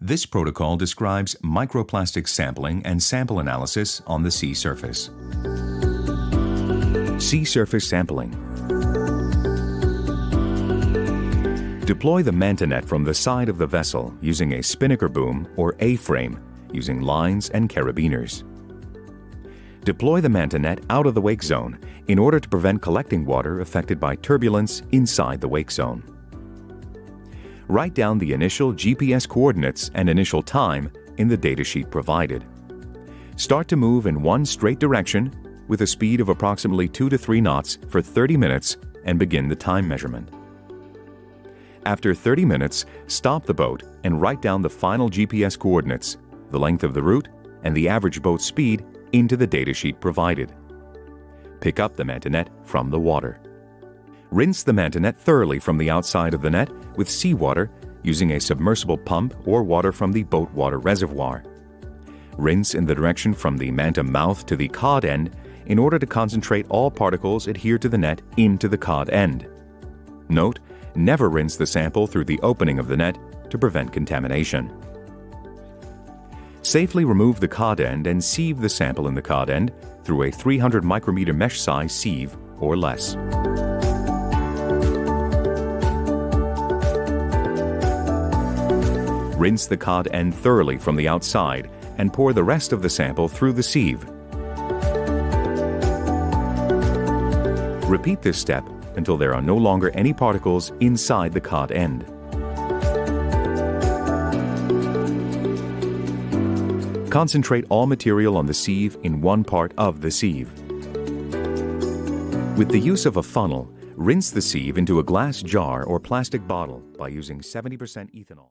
This protocol describes microplastic sampling and sample analysis on the sea surface. Sea surface sampling. Deploy the MantaNet from the side of the vessel using a spinnaker boom or A-frame using lines and carabiners. Deploy the MantaNet out of the wake zone in order to prevent collecting water affected by turbulence inside the wake zone. Write down the initial GPS coordinates and initial time in the datasheet provided. Start to move in one straight direction with a speed of approximately 2 to 3 knots for 30 minutes and begin the time measurement. After 30 minutes, stop the boat and write down the final GPS coordinates, the length of the route, and the average boat speed into the datasheet provided. Pick up the MantaNet from the water. Rinse the MantaNet thoroughly from the outside of the net with seawater using a submersible pump or water from the boat water reservoir. Rinse in the direction from the manta mouth to the cod end in order to concentrate all particles adhered to the net into the cod end. Note, never rinse the sample through the opening of the net to prevent contamination. Safely remove the cod end and sieve the sample in the cod end through a 300 micrometer mesh size sieve or less. Rinse the cod end thoroughly from the outside and pour the rest of the sample through the sieve. Repeat this step until there are no longer any particles inside the cod end. Concentrate all material on the sieve in one part of the sieve. With the use of a funnel, rinse the sieve into a glass jar or plastic bottle by using 70% ethanol.